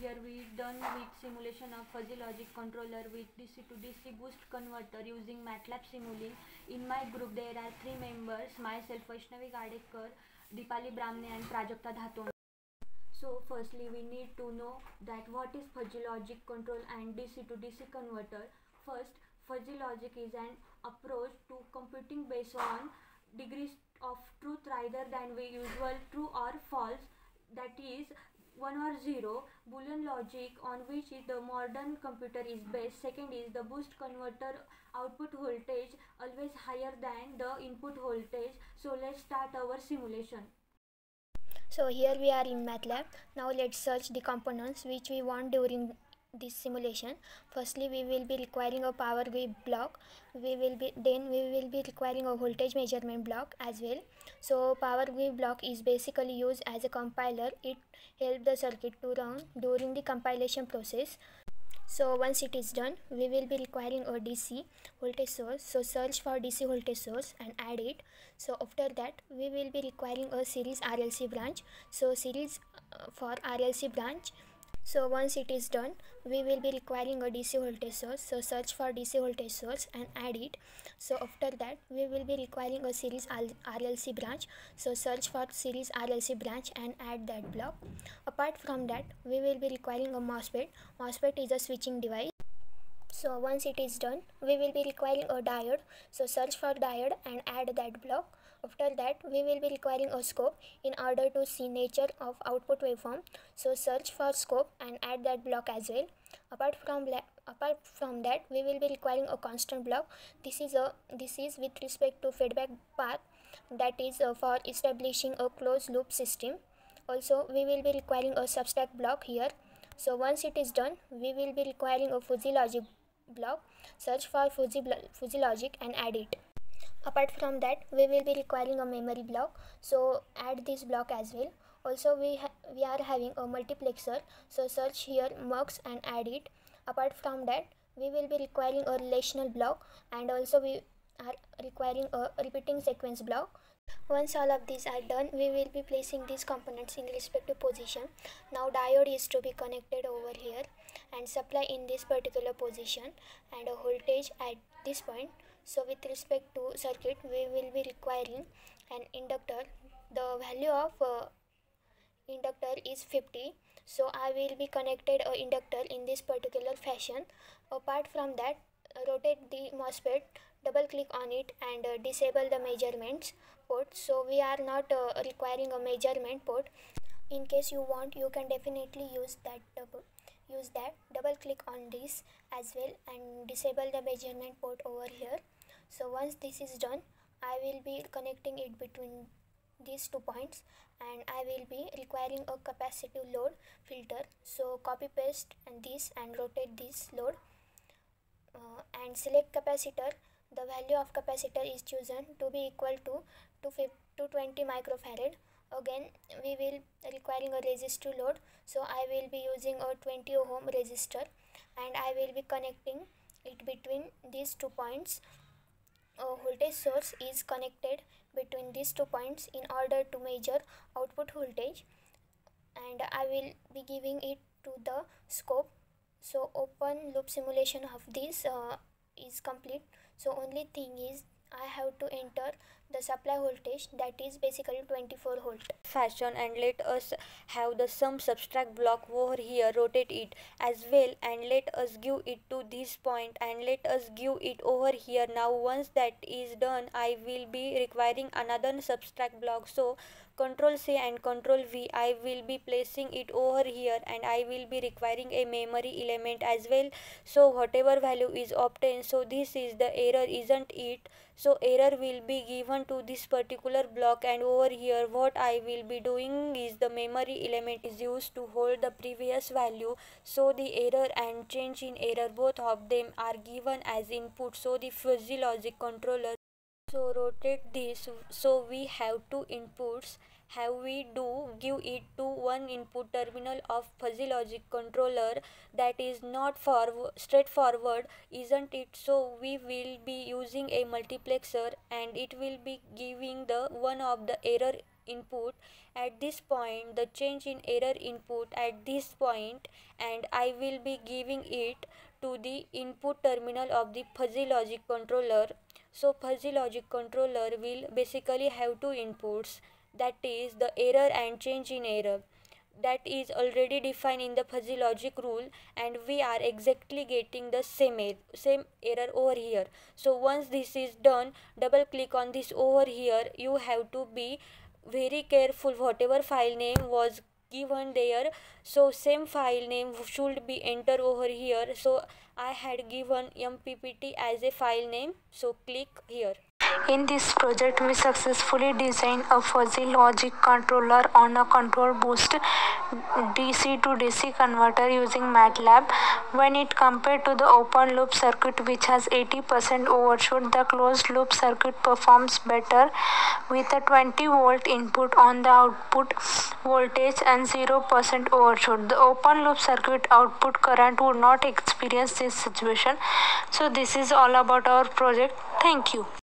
here we done with simulation of fuzzy logic controller with DC to DC boost converter using MATLAB Simulink. In my group there are three members, myself Vaishnavi Gadekar, Dipali Bramne and Prajakta Dhaton. So firstly we need to know that what is fuzzy logic control and DC to DC converter. First fuzzy logic is an approach to computing based on degrees of truth rather than we usual true or false that is 1 or 0 boolean logic on which the modern computer is based. Second is the boost converter output voltage always higher than the input voltage. So let's start our simulation. So here we are in MATLAB. Now let's search the components which we want during this simulation. Firstly we will be requiring a powergui block. We will be then we will be requiring a voltage measurement block as well. So powergui block is basically used as a compiler. It helps the circuit to run during the compilation process. So once it is done we will be requiring a dc voltage source. So search for dc voltage source and add it. So after that we will be requiring a series rlc branch. So series uh, for rlc branch so once it is done we will be requiring a dc voltage source. So search for dc voltage source and add it. So after that we will be requiring a series rlc branch. So search for series rlc branch and add that block. Apart from that we will be requiring a mosfet. Mosfet is a switching device. So once it is done we will be requiring a diode. So search for diode and add that block after that, we will be requiring a scope in order to see nature of output waveform. So search for scope and add that block as well. Apart from apart from that, we will be requiring a constant block. This is a this is with respect to feedback path that is uh, for establishing a closed loop system. Also, we will be requiring a subtract block here. So once it is done, we will be requiring a fuzzy logic block. Search for fuzzy, fuzzy logic and add it apart from that we will be requiring a memory block. So add this block as well. Also we we are having a multiplexer. So search here mux and add it. Apart from that we will be requiring a relational block. And also we are requiring a repeating sequence block. Once all of these are done we will be placing these components in respective position. Now diode is to be connected over here and supply in this particular position. And a voltage at this point so with respect to circuit we will be requiring an inductor. The value of uh, inductor is 50 so i will be connected a inductor in this particular fashion. Apart from that rotate the MOSFET double click on it and uh, disable the measurements port. So we are not uh, requiring a measurement port. In case you want you can definitely use that double use that. Double click on this as well and disable the measurement port over here so once this is done I will be connecting it between these two points and I will be requiring a capacitive load filter. So copy paste and this and rotate this load uh, and select capacitor. The value of capacitor is chosen to be equal to 220 microfarad. Again we will requiring a resistor load. So I will be using a 20 ohm resistor and I will be connecting it between these two points a voltage source is connected between these two points in order to measure output voltage and I will be giving it to the scope. So open loop simulation of this uh, is complete. So only thing is I have to enter the supply voltage that is basically 24 volt. Fashion and let us have the some subtract block over here rotate it as well and let us give it to this point and let us give it over here. Now once that is done I will be requiring another subtract block. So control C and control V I will be placing it over here and I will be requiring a memory element as well. So whatever value is obtained so this is the error isn't it? So error will be given to this particular block and over here what I will be doing is the memory element is used to hold the previous value. So the error and change in error both of them are given as input. So the fuzzy logic controller so rotate this. So we have two inputs. Have we do? Give it to one input terminal of fuzzy logic controller that is not forward straightforward isn't it? So we will be using a multiplexer and it will be giving the one of the error input. At this point the change in error input at this point and I will be giving it to the input terminal of the fuzzy logic controller so fuzzy logic controller will basically have two inputs. That is the error and change in error. That is already defined in the fuzzy logic rule and we are exactly getting the same er same error over here. So once this is done double click on this over here. You have to be very careful. Whatever file name was given there. So same file name should be enter over here. So i had given mppt as a file name. So click here in this project, we successfully designed a fuzzy logic controller on a control boost DC to DC converter using MATLAB. When it compared to the open loop circuit which has 80% overshoot, the closed loop circuit performs better with a 20 volt input on the output voltage and 0% overshoot. The open loop circuit output current would not experience this situation. So this is all about our project. Thank you.